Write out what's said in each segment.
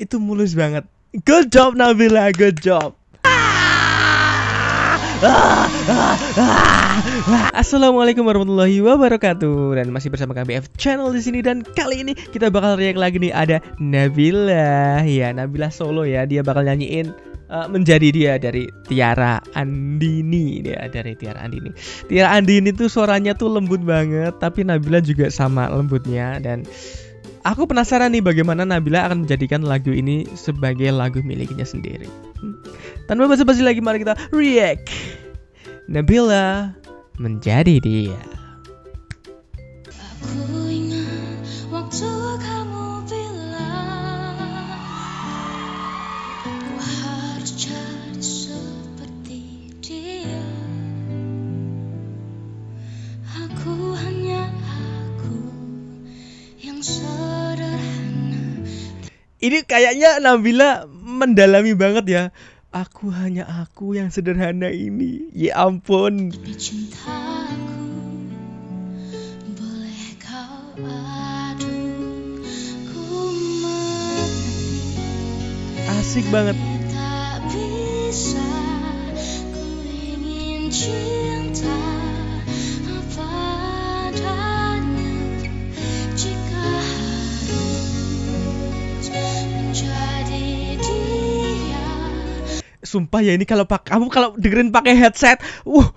Itu mulus banget. Good job Nabila, good job. Assalamualaikum warahmatullahi wabarakatuh. Dan masih bersama kami F Channel di sini. Dan kali ini kita bakal react lagi nih. Ada Nabila. Ya Nabila solo ya. Dia bakal nyanyiin uh, menjadi dia dari Tiara Andini. Ya dari Tiara Andini. Tiara Andini tuh suaranya tuh lembut banget. Tapi Nabila juga sama lembutnya. Dan Aku penasaran nih bagaimana Nabila akan menjadikan lagu ini sebagai lagu miliknya sendiri. Hmm. Tanpa basa-basi lagi mari kita react. Nabila menjadi dia. Aku ingat waktu Ini kayaknya Nabila mendalami banget ya. Aku hanya aku yang sederhana ini. Ya ampun. Tapi cintaku Boleh kau adu Ku mengerti Asik banget. Tak bisa ku ingin cinta Sumpah ya ini kalau pak kamu kalau dengerin pakai headset, uh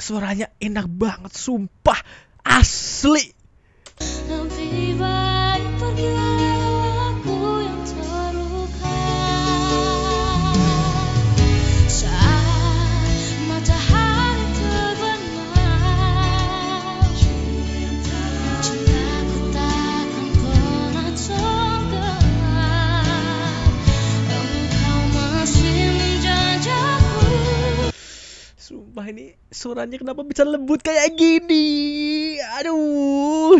suaranya enak banget sumpah asli. Sumpah ini suaranya kenapa bisa lembut kayak gini? Aduh.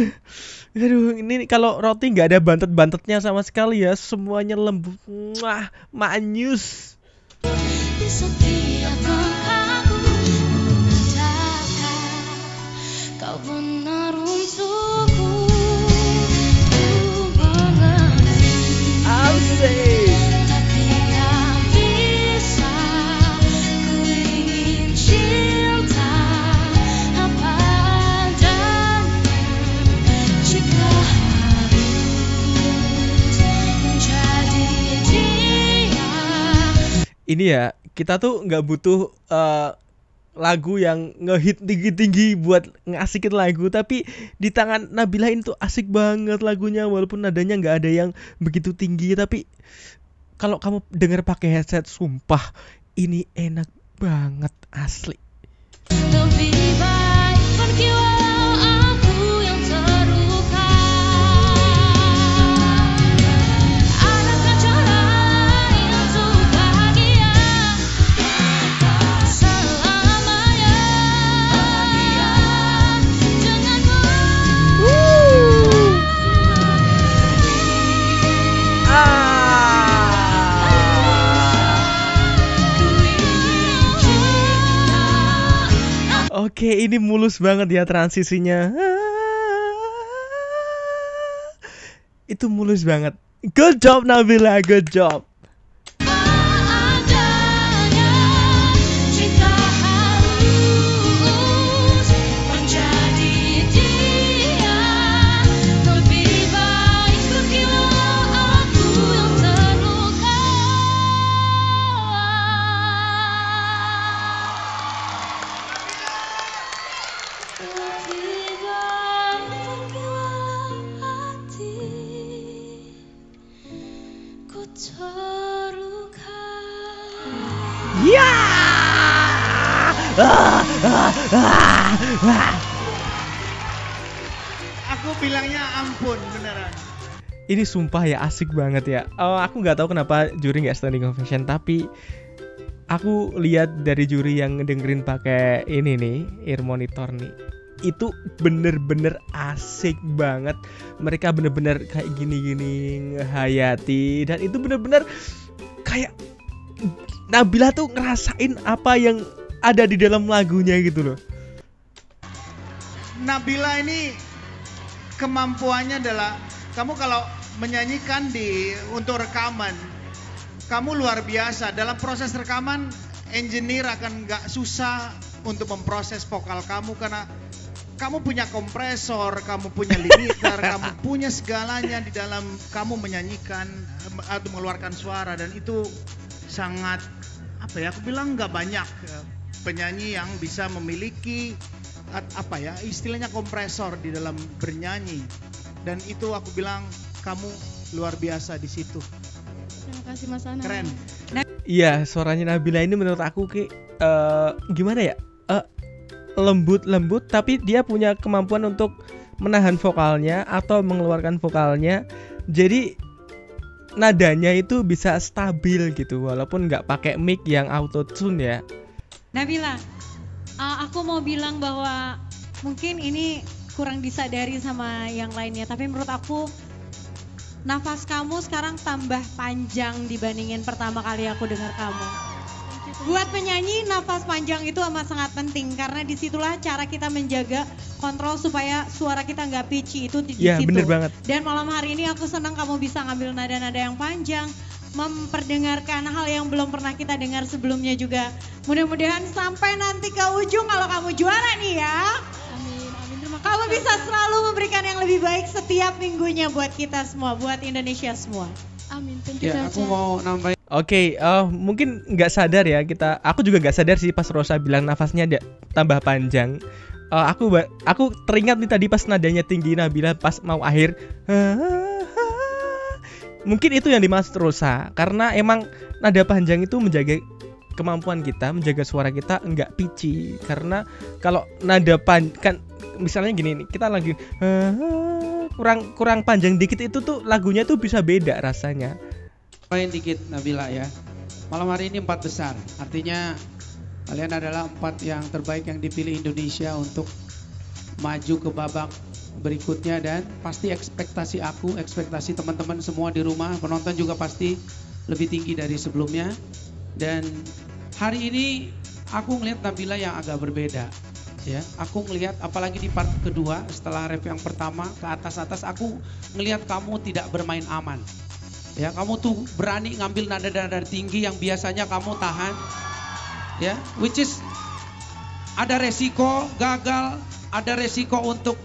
Aduh, ini kalau roti nggak ada bantet-bantetnya sama sekali ya. Semuanya lembut. Wah, manyus. Setiap Ini ya, kita tuh nggak butuh eh, lagu yang ngehit tinggi-tinggi buat ngasikin lagu tapi di tangan Nabila itu asik banget lagunya walaupun nadanya nggak ada yang begitu tinggi tapi kalau kamu denger pakai headset sumpah ini enak banget asli Oke ini mulus banget ya transisinya. Itu mulus banget. Good job Nabila, good job Aku bilangnya ampun beneran. Ini sumpah ya asik banget ya. Oh, aku nggak tahu kenapa juri nggak standing ovation tapi aku lihat dari juri yang dengerin pakai ini nih ear monitor nih itu bener-bener asik banget mereka bener-bener kayak gini-gini ngehayati dan itu bener-bener kayak Nabila tuh ngerasain apa yang ada di dalam lagunya gitu loh Nabila ini kemampuannya adalah kamu kalau menyanyikan di untuk rekaman. Kamu luar biasa. Dalam proses rekaman, engineer akan nggak susah untuk memproses vokal kamu karena kamu punya kompresor, kamu punya limiter, kamu punya segalanya di dalam kamu menyanyikan atau mengeluarkan suara dan itu sangat apa ya? Aku bilang nggak banyak penyanyi yang bisa memiliki at- apa ya? Istilahnya kompresor di dalam bernyanyi dan itu aku bilang kamu luar biasa di situ. Terima kasih Mas Ana. Keren. Iya, suaranya Nabila ini menurut aku ki eh, gimana ya? Eh, lembut-lembut tapi dia punya kemampuan untuk menahan vokalnya atau mengeluarkan vokalnya. Jadi nadanya itu bisa stabil gitu walaupun nggak pakai mic yang auto tune ya. Nabila, uh, aku mau bilang bahwa mungkin ini kurang disadari sama yang lainnya, tapi menurut aku nafas kamu sekarang tambah panjang dibandingin pertama kali aku dengar kamu. Buat penyanyi, nafas panjang itu amat sangat penting karena di situlah cara kita menjaga kontrol supaya suara kita nggak pitchy itu di, Iya, situ. bener banget. Dan malam hari ini aku senang kamu bisa ngambil nada-nada yang panjang, memperdengarkan hal yang belum pernah kita dengar sebelumnya juga. Mudah-mudahan sampai nanti ke ujung kalau kamu juara nih ya. Amin, amin. Terima kasih. Kamu bisa selalu memberikan yang lebih baik setiap minggunya buat kita semua, buat Indonesia semua. Amin. Ya, aku mau nambahin Oke, eh, mungkin nggak sadar ya kita. Aku juga nggak sadar sih pas Rosa bilang nafasnya ada tambah panjang. Eh, aku aku teringat nih tadi pas nadanya tinggi Nabila pas mau akhir. Mungkin itu yang dimaksud Rosa karena emang nada panjang itu menjaga kemampuan kita menjaga suara kita nggak pitchy karena kalau nada pan kan misalnya gini nih kita lagi kurang kurang panjang dikit itu tuh lagunya tuh bisa beda rasanya. Main dikit Nabila ya. Malam hari ini empat besar, artinya kalian adalah empat yang terbaik yang dipilih Indonesia untuk maju ke babak berikutnya dan pasti ekspektasi aku, ekspektasi teman-teman semua di rumah, penonton juga pasti lebih tinggi dari sebelumnya. Dan hari ini aku ngelihat Nabila yang agak berbeda. Ya, aku ngelihat apalagi di part kedua setelah ref yang pertama ke atas atas aku ngelihat kamu tidak bermain aman. Ya, kamu tuh berani ngambil nada-nada tinggi yang biasanya kamu tahan. Ya, which is ada resiko gagal, ada resiko untuk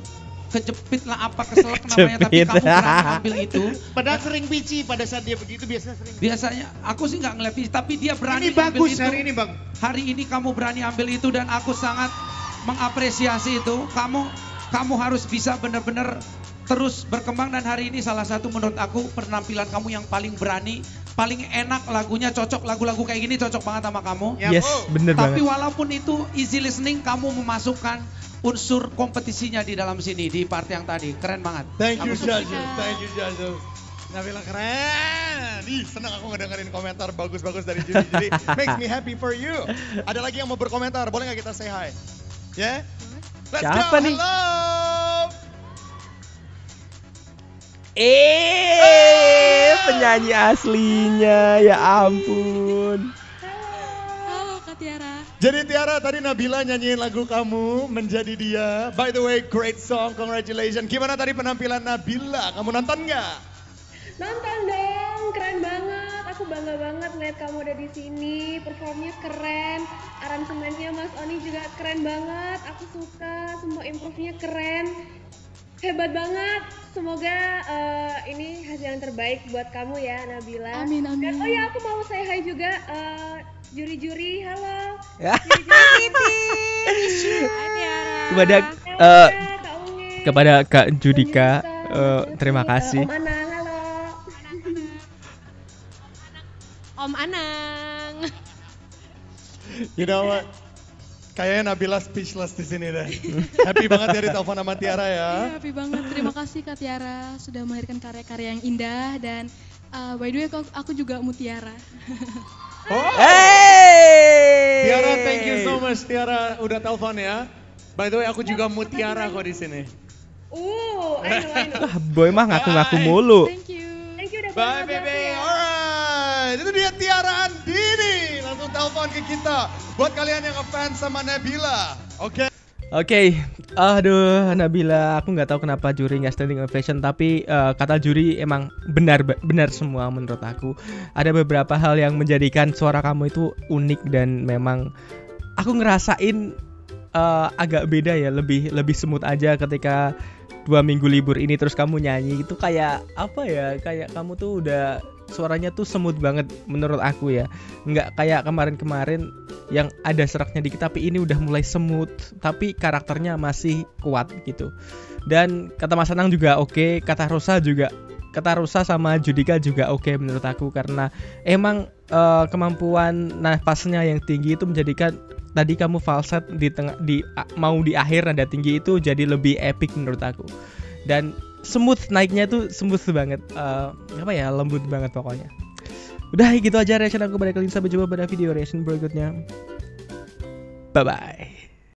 kejepit lah apa keselak namanya tapi kamu berani ngambil itu. Padahal sering bici pada saat dia begitu biasa sering. Biasanya aku sih nggak ngeliat fisik, tapi dia berani Ini bagus itu. hari ini bang. Hari ini kamu berani ambil itu dan aku sangat mengapresiasi itu. Kamu kamu harus bisa benar-benar terus berkembang dan hari ini salah satu menurut aku penampilan kamu yang paling berani, paling enak lagunya cocok lagu-lagu kayak gini cocok banget sama kamu. Ya, yes Bu. bener Tapi banget walaupun itu easy listening, kamu memasukkan unsur kompetisinya di dalam sini di part yang tadi. Keren banget. Thank you. Jajo, thank you Jajo. Nabila keren. Ih, senang aku ngedengerin komentar bagus-bagus dari Juni. Jadi makes me happy for you. Ada lagi yang mau berkomentar, boleh nggak kita say hi? Ya? Let's Siapa go. nih? Hello. Eh, penyanyi aslinya, ya ampun. Jadi Tiara tadi Nabila nyanyiin lagu kamu menjadi dia. By the way, great song, congratulations. Gimana tadi penampilan Nabila? Kamu nonton nggak? Nonton dong, keren banget. Aku bangga banget lihat kamu ada di sini. Performnya keren, aransemennya Mas Oni juga keren banget. Aku suka, semua improve-nya keren. Hebat banget. Semoga eh, ini hasil yang terbaik buat kamu ya, Nabila. Amin, amin. Dan oh ya, aku mau say hi juga eh, juri-juri. Halo. Ya. Kepada eh, Unge, kepada Kak Judika, eh, Mas terima kasih. Om Anang, halo. Om Anang. You know what? Kayaknya Nabila speechless di sini deh. Happy banget ya ditelepon sama Tiara ya. Iya, happy banget. Terima kasih Kak Tiara sudah melahirkan karya-karya yang indah dan uh, by the way aku, aku juga mutiara. Oh, Hey! Tiara, thank you so much Tiara udah telepon ya. By the way, aku juga mutiara kok di sini. Uh, I know, I know. Wah, boy mah ngaku-ngaku mulu. Thank you. Thank you udah Bye baby, alright. Itu dia Tiara Andini. Langsung telepon ke kita. Buat kalian yang ngefans sama Nabila. Oke. Oke, aduh Nabila, aku nggak tahu kenapa juri nggak standing ovation, tapi eh, kata juri emang benar benar semua menurut aku. Ada beberapa hal yang menjadikan suara kamu itu unik dan memang aku ngerasain eh, agak beda ya, lebih lebih smooth aja ketika dua minggu libur ini terus kamu nyanyi itu kayak apa ya, kayak kamu tuh udah suaranya tuh smooth banget menurut aku ya, nggak kayak kemarin-kemarin yang ada seraknya dikit tapi ini udah mulai semut tapi karakternya masih kuat gitu. Dan kata Mas Anang juga oke kata Rosa juga kata Rosa sama Judika juga oke menurut aku karena emang eh, kemampuan nafasnya yang tinggi itu menjadikan tadi kamu falset di tengah di mau di akhir nada tinggi itu jadi lebih epic menurut aku. Dan smooth naiknya tuh smooth banget Eh, apa ya lembut banget pokoknya Udah gitu aja reaction aku pada kali ini sampai jumpa pada video reaction berikutnya. Bye bye.